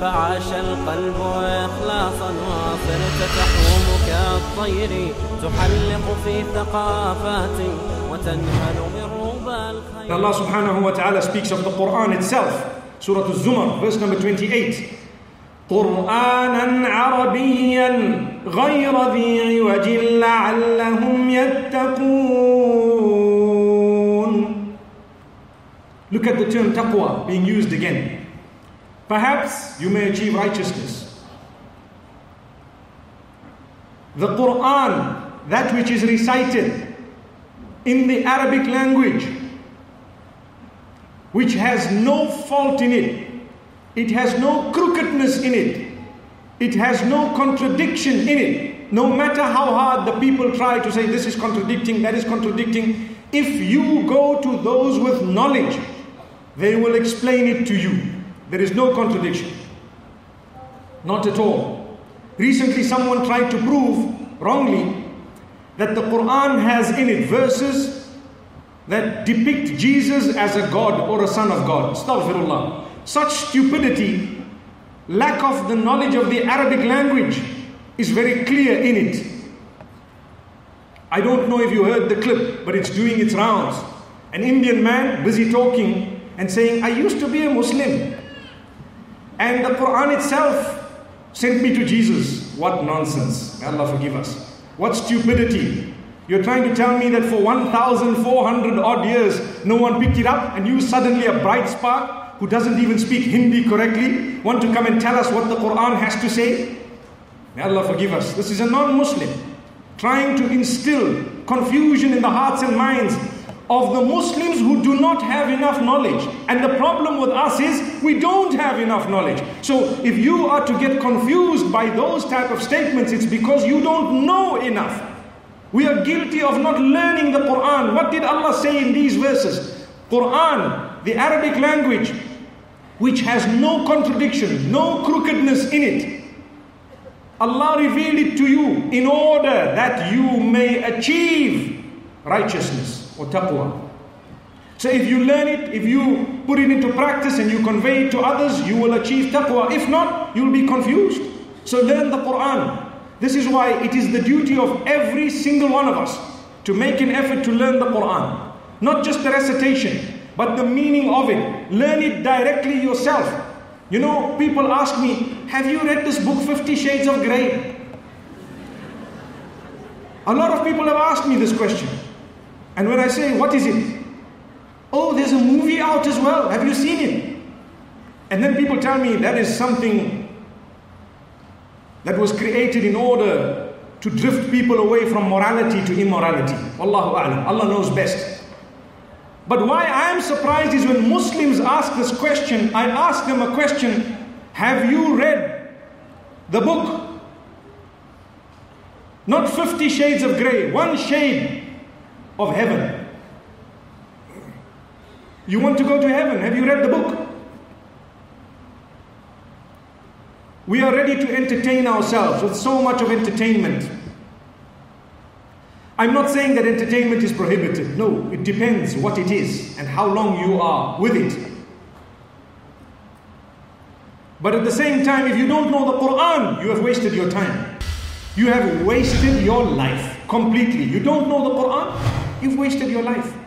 فعاش القلب إخلاصا وصرت تحوم كالطير تحلق في ثقافات وتنهل من ربى الخير Allah subhanahu wa ta'ala speaks of the Quran itself. Surah Al-Zumar, verse number 28. قرآنا عربيا غير ذي عوج لعلهم يتقون Look at the term taqwa being used again. Perhaps you may achieve righteousness. The Quran, that which is recited in the Arabic language, which has no fault in it, it has no crookedness in it, it has no contradiction in it. No matter how hard the people try to say this is contradicting, that is contradicting, if you go to those with knowledge, they will explain it to you. There is no contradiction. Not at all. Recently, someone tried to prove wrongly that the Quran has in it verses that depict Jesus as a God or a son of God. Astaghfirullah. Such stupidity, lack of the knowledge of the Arabic language is very clear in it. I don't know if you heard the clip, but it's doing its rounds. An Indian man busy talking and saying, I used to be a Muslim. And the Quran itself sent me to Jesus. What nonsense. May Allah forgive us. What stupidity. You're trying to tell me that for 1,400 odd years, no one picked it up, and you suddenly, a bright spark who doesn't even speak Hindi correctly, want to come and tell us what the Quran has to say? May Allah forgive us. This is a non Muslim trying to instill confusion in the hearts and minds of the Muslims who do not have enough knowledge. And the problem with us is we don't have enough knowledge. So if you are to get confused by those type of statements, it's because you don't know enough. We are guilty of not learning the Quran. What did Allah say in these verses? Quran, the Arabic language, which has no contradiction, no crookedness in it. Allah revealed it to you in order that you may achieve righteousness or taqwa. So if you learn it, if you put it into practice and you convey it to others, you will achieve taqwa. If not, you'll be confused. So learn the Quran. This is why it is the duty of every single one of us to make an effort to learn the Quran. Not just the recitation, but the meaning of it. Learn it directly yourself. You know, people ask me, Have you read this book, Fifty Shades of Grey? A lot of people have asked me this question. And when I say, What is it? Oh, there's a movie out as well. Have you seen it? And then people tell me that is something that was created in order to drift people away from morality to immorality. Wallahu a'lam. Allah knows best. But why I am surprised is when Muslims ask this question, I ask them a question Have you read the book? Not 50 shades of grey, one shade of heaven. You want to go to heaven? Have you read the book? We are ready to entertain ourselves with so much of entertainment. I'm not saying that entertainment is prohibited. No, it depends what it is and how long you are with it. But at the same time, if you don't know the Quran, you have wasted your time. You have wasted your life completely. You don't know the Quran, you've wasted your life.